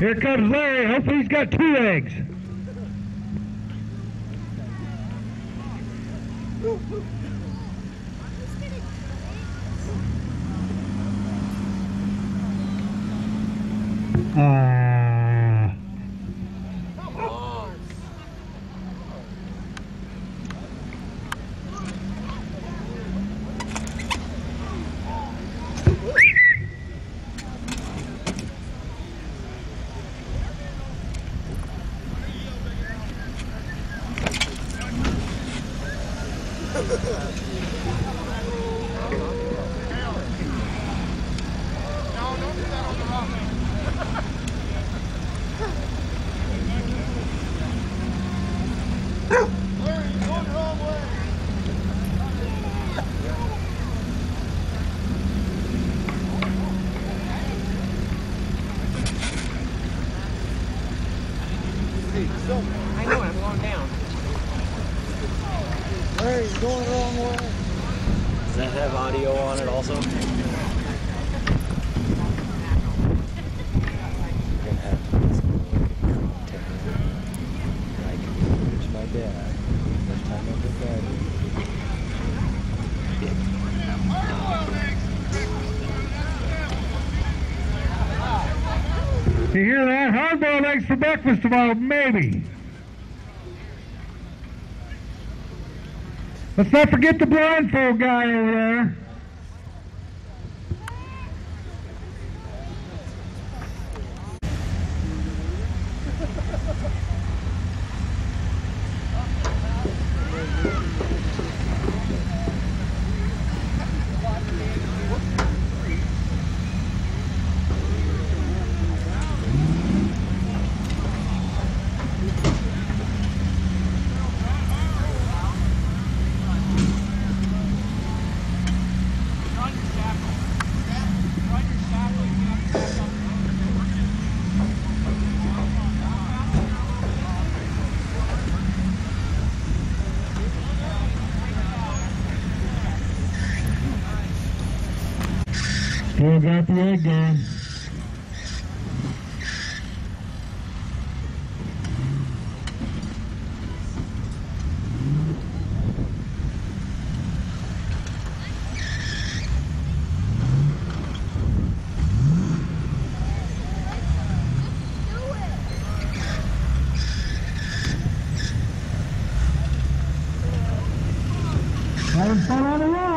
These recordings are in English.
Here comes Larry. Hopefully he's got two eggs. I know, I'm going down. Larry, you're going the wrong way. Does that have audio on it also? You're gonna have to put some content in it. Like, my dad. First time I did that. You hear that? Hardboiled eggs for breakfast tomorrow, maybe. Let's not forget the blindfold guy over there. Still got the egg going. Fun on the rock.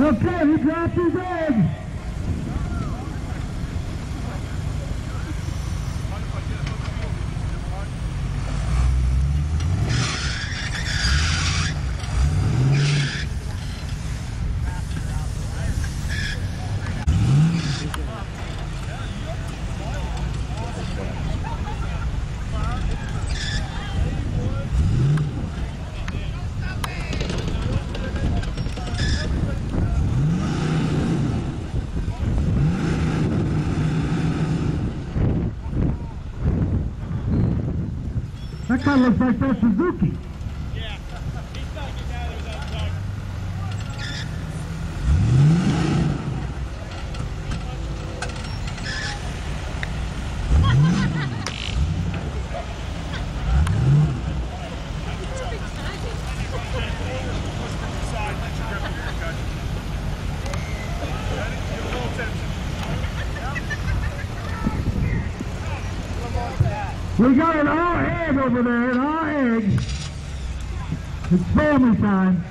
Okay, he dropped his egg. That kind of looks like that Suzuki. We got an all egg over there, an all egg. It's family time.